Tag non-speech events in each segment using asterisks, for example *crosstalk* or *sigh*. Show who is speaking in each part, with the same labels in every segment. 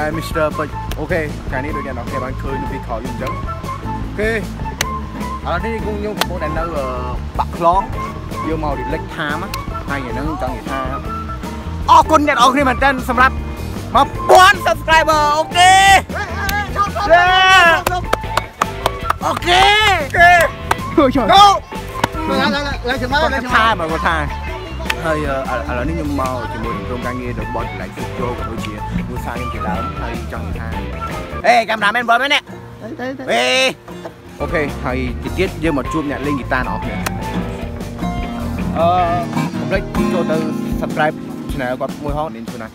Speaker 1: and Mr. ពេជ្រអូខេថ្ងៃនេះដូចអ្នកនរគ្នាបានឃើញនៅពីក្រោយខ្ញុំអញ្ចឹងអូខេឥឡូវនេះខ្ញុំកំពុងតែនៅបាក់ខ្លងយកមក delete time ហើយហ្នឹងចង់និយាយថាអរគុណអ្នកនរគ្នាមែនទែនសម្រាប់1000 subscriber អូខេអូខេអូខេ Go ឡើងឡើងឡើងចាំមកឡើងចាំមកមកថា ហើយឥឡូវនេះខ្ញុំមកជាមួយនឹងក្រុមការងាររបស់ Delete Studio ក៏ដូចជាមួយសារខ្ញុំពីដើមហើយចង់និយាយថាអេកាមេរ៉ាមែនបើមែននេះអេអូខេហើយទីទៀតយើងមកជួបអ្នកលេងហ្គីតាអ្នកនរគ្នាអឺកុំភ្លេចចូលទៅ subscribe channel គាត់មួយហោនេះជួយណា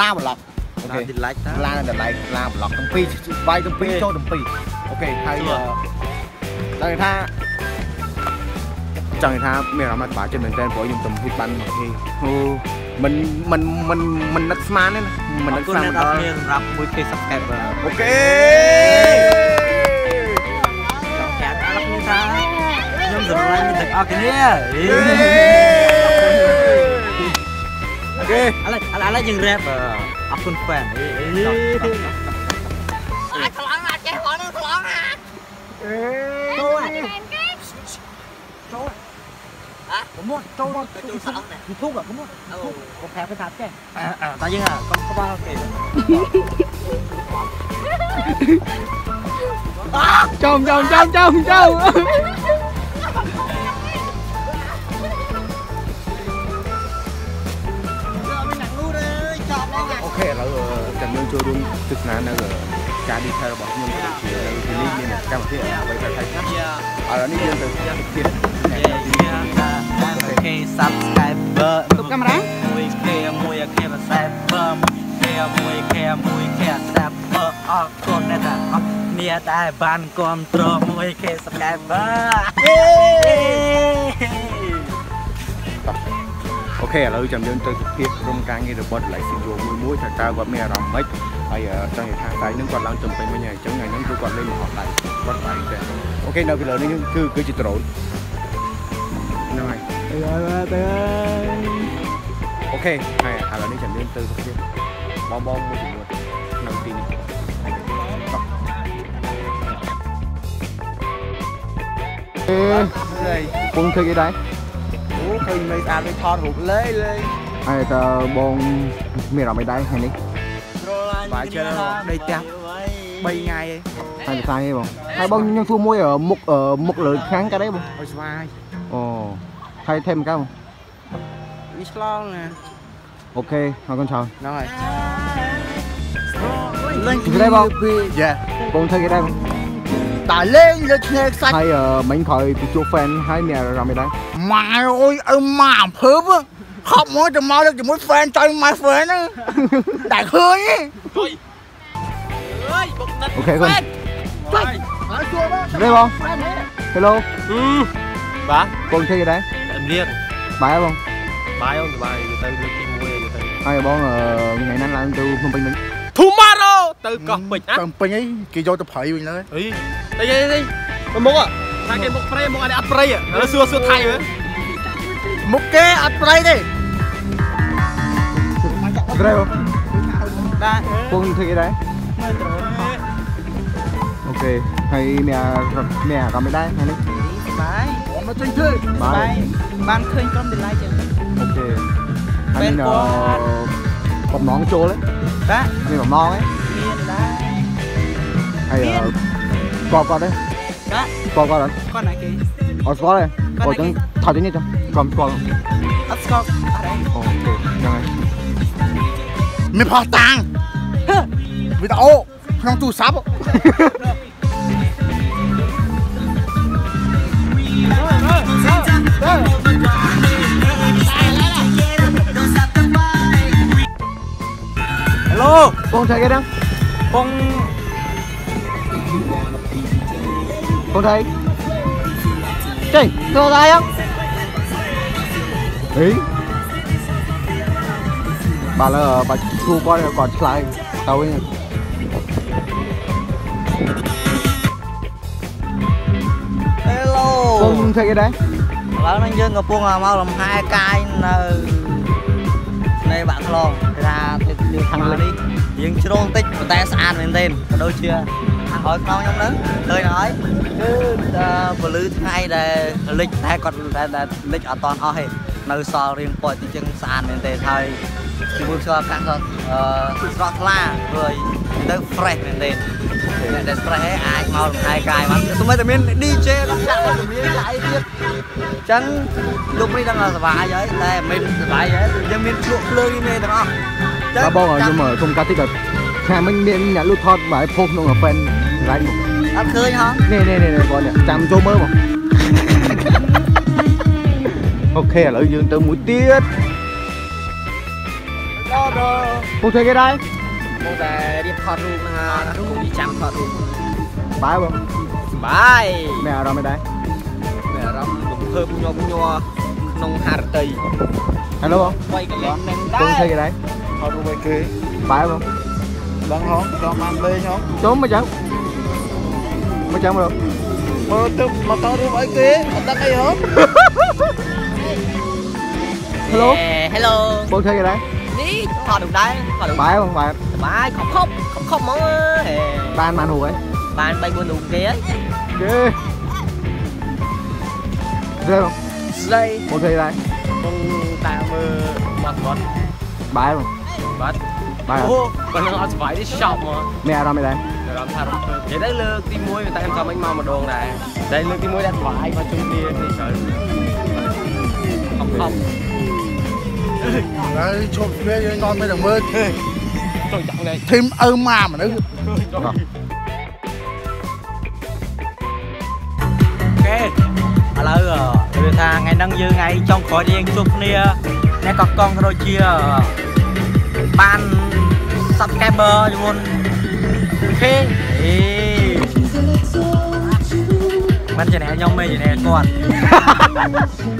Speaker 1: ឡាប្លុកអូខេ
Speaker 2: like តា
Speaker 1: ឡាដល់ like ឡាប្លុកទាំងពីរវាយទាំងពីរចូលទាំងពីរអូខេហើយដល់ថា ចង់និយាយថាមានអារម្មណ៍ថាចិត្តមែនតើព្រោះខ្ញុំទំហ៊ីបានមកទេអូមិនមិនមិនមិននឹកស្មានទេណាមិននឹកស្មាន
Speaker 2: ដល់
Speaker 1: ដល់
Speaker 2: គ្នាសម្រាប់ 1k subscriber
Speaker 1: អូខេ
Speaker 2: ចង់ប្រាប់ដល់គ្នាថាខ្ញុំស្រឡាញ់អ្នកទាំងអស់គ្នា
Speaker 1: អូខេ
Speaker 2: ឥឡូវឥឡូវយើង rap អរគុណ fan
Speaker 3: អាចឆ្លងអាចចេះផងនឹងឆ្លងណា
Speaker 1: កុំមកចូលមក
Speaker 3: ចូលឆ្លងណា
Speaker 1: YouTube កុំមក
Speaker 3: អូ
Speaker 1: កុំប្រាប់ទៅថាចេះ
Speaker 2: តែយើងកុំក្បាលគេ *laughs*
Speaker 1: ចំចំចំចំចំ
Speaker 3: មានអ្នកលូតអើយចប់ហើយ
Speaker 1: អូខេឥឡូវចាំយើងចូលរួមទស្សនានៅការ detail របស់ខ្ញុំទៅជានៅទីនេះមានកម្មវិធីអ្វីខ្លះខ្លះឥឡូវនេះយើងទៅទៀត
Speaker 2: 1k subscriber
Speaker 3: ទុកកាមេរ៉ា
Speaker 2: 1k 1k 40មួយខែមួយខែស្ដាប់បើអរគុណអ្នកទាំងអស់គ្នាដែលបានគ្រប់គ្រងមួយខែស្ដាប់បើ
Speaker 1: អូខេឥឡូវចាំយើងទៅពិភាក្សាក្នុងការងាររបស់តម្លៃស៊ីយូមួយមួយថាតើគាត់មានអារម្មណ៍ម៉េចហើយចង់និយាយថាថ្ងៃហ្នឹងគាត់ឡើងចំពេញវិញហើយអញ្ចឹងថ្ងៃហ្នឹងគឺគាត់លេងមហោបដៃគាត់ដៃតែអូខេនៅពីលើនេះគឺគឺជាដ្រូន
Speaker 2: rồi. Từ
Speaker 1: ơi từ ok này à, hà lan đi chẳng lên từ ok bom bom mua chỉ luôn đầu tiên quân thi cái đấy? Ủa khi mày ta đi thon hụt lê
Speaker 2: lê. Ai ta bồn
Speaker 1: mày rồi mày đây hay đi. Bà chơi
Speaker 2: đây tiếp. Bay ngay. Hai
Speaker 1: là sai hay không hai bông nhân thua môi
Speaker 2: ở một ở một lượt
Speaker 1: kháng cái đấy không Ồ, hay thêm
Speaker 2: cái
Speaker 1: không? Islon nè. Ok, thôi con chào. Đúng rồi
Speaker 2: Thử đây không? Dạ. Con thấy cái đây không? Tả
Speaker 1: lên lên nghe sạch Hay ờ, ở mình khỏi cái chỗ fan
Speaker 2: hai mẹ ra mày đấy? Mày ơi, ông mà phớp á Không muốn cho mau được chỉ muốn fan cho mày fan á. *laughs* Đại khơi ấy. Ok
Speaker 1: con. Đây không? Hello.
Speaker 2: Ừ. ទ
Speaker 1: បងធ្វើគេដែរ
Speaker 2: អមលៀង
Speaker 1: បាយហ៎បង
Speaker 2: បាយអូនសុបាយទៅលើកទី1ទៅ
Speaker 1: ហើយបងអឺថ្ងៃណាឡើងទៅភ្នំពេញវិញ
Speaker 2: Tomorrow ទៅកោះពេជ្រណា
Speaker 1: ទៅពេញអីគេយកទៅប្រៃវិញលើ
Speaker 2: អីអីអីអីមុខอ่ะថាគេមុខព្រៃមុខអត់អត់ព្រៃឥឡូវសួរសួរថៃមើលមុខគេអត់ព្រៃទេ
Speaker 1: ក្រែបង
Speaker 2: បាទ
Speaker 1: បងធ្វើគេដែរអូខេហើយមានអាមានអារម្មណ៍អីដែរថ្ងៃនេះ
Speaker 2: បាយ
Speaker 1: មកចេញធ្វើ
Speaker 2: បាយបានឃើញក្រុម delay ចឹង
Speaker 1: អូខេហើយមានអឺបំណងចូលទេ
Speaker 2: បាទ
Speaker 1: មានបំណងទេ
Speaker 2: មានដែរ
Speaker 1: ហើយអឺស្គាល់គាត់ទេ
Speaker 2: បាទ
Speaker 1: ស្គាល់គាត់អត់
Speaker 2: គាត់ណាគេ
Speaker 1: អត់ស្គាល់ទេអូចឹងថតទីនេះចុះក្រុមស្គាល់
Speaker 2: អត់ស្គាល់អត់ទេ
Speaker 1: អូខេហ្នឹងហើយ
Speaker 2: មានផោះតាំងវីដេអូក្នុងទូរស័ព្ទ Hello?
Speaker 1: Con thấy cái đó. Con Con thấy. Trời, thưa thấy không? Ý. Bà là bà thu con còn lại Tao ấy.
Speaker 2: Hello?
Speaker 1: Con thấy cái đấy.
Speaker 2: ឥឡូវនេះយើងកំពុងមកលំហែកាយនៅនៃបាក់ខ្លងគេថាទឹក
Speaker 1: យើងខាង
Speaker 2: ខាង
Speaker 1: លើ
Speaker 2: នេះយើងជ្រងតិចប៉ុន្តែស្អាតមែនទែនក៏ដូចជាខាងក្រោយខ្នងខ្ញុំហ្នឹងឃើញហើយគឺពលឺថ្ងៃដែលលិចតែគាត់ដែលលិចអត់តន់អស់ទេនៅសល់រៀងពណ៌ទីចឹងស្អាតមែនទែនហើយជាមួយខ្យល់អាកាសក៏អឺស្រស់ថ្លាព្រោះទៅ fresh មែនទែនអ្នកដែល fresh ឯងអាចមករំខានកាយបានសូម្បីតែមាន DJ ដល់ចាក់ទៅមានចាក់អីទៀតអញ្ចឹងយប់នេះដឹងថាសុបាយហើយតែមិនសុបាយហើយយើងមានភ្លក់ភ្លើងនេះទាំងអស់
Speaker 1: បាទបងខ្ញុំសុំកាត់តិចគាត់ថ្ងៃមិញមានអ្នកលូតថតមកឲ្យផុសក្នុង fan រ៉ៃមក
Speaker 2: អត់ឃើញហ៎
Speaker 1: នេះនេះនេះបងចាំចូលមើលមកអូខេឥឡូវយើងទៅមួយទៀត
Speaker 2: ដល់ដល់
Speaker 1: ពុកធ្វើគេដែរ
Speaker 2: មកតែរៀបថតរូបហ្នឹងរូបនេះចាំថតរូប
Speaker 1: បាយបង
Speaker 2: បាយ
Speaker 1: មានអារម្មណ៍អីដែរ
Speaker 2: មានអារម្មណ៍រំ ភើបញ័រញ័រក្នុងហារតី
Speaker 1: ហេឡូបង
Speaker 2: វាយកលេងនឹងដ
Speaker 1: ពុកធ្វើ ែ គេដែរ
Speaker 4: ថតរូបឲ្យគេ
Speaker 1: បាយបង
Speaker 4: ដឹងហងដល់បានលេងហង
Speaker 1: ចូលមកចាំមកចាំមើល
Speaker 4: មើលទៅមកថតរូបឲ្យគេអត់ដឹងអីហង
Speaker 1: ហេឡូ
Speaker 2: ហេឡូ
Speaker 1: ពុកធ្វើគេដែរ
Speaker 2: នេះថតរូបដែរថតរូប
Speaker 1: បាយបងបាយ
Speaker 2: សបាយខប់ខប់ខប់ខប់ហ្មងអើយ
Speaker 1: បានបានហូរហើយ
Speaker 2: បាន3 4រូបគេហើយ
Speaker 1: គេ
Speaker 2: Slay không? Slay
Speaker 1: Một thầy này Con
Speaker 2: ta mơ
Speaker 1: mặt con
Speaker 2: Bái không? Bắt Bái không? Ô, con nó phải đi shop
Speaker 1: mà. Mẹ ra mày đây. Để ra đây Vậy lược
Speaker 2: tí mũi người ta em xong anh mau một đồ này. Đây lược tí mũi đẹp vải và chung tiền thì trời. Không không. Đấy, chụp phía cho con mới được mơ Trời chậm này. Thêm ơ ma mà nữa. Ok Hello vâng. គឺថាថ្ងៃហ្នឹងយើងថ្ងៃចុងក្រោយយើងជួបគ្នាអ្នកកកងក៏ដូចជាបាន subscriber ចំនួនខេអេមិនចេះខ្ញុំមេចេះគាត់